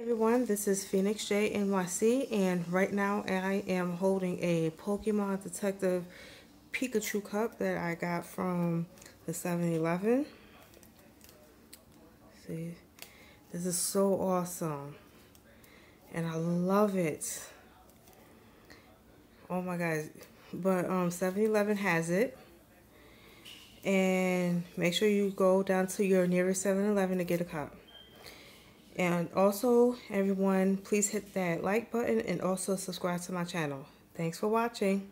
everyone, this is Phoenix J NYC and right now I am holding a Pokemon Detective Pikachu cup that I got from the 7-Eleven. See, this is so awesome and I love it. Oh my god, but um 7-Eleven has it and make sure you go down to your nearest 7-Eleven to get a cup. And also, everyone, please hit that like button and also subscribe to my channel. Thanks for watching.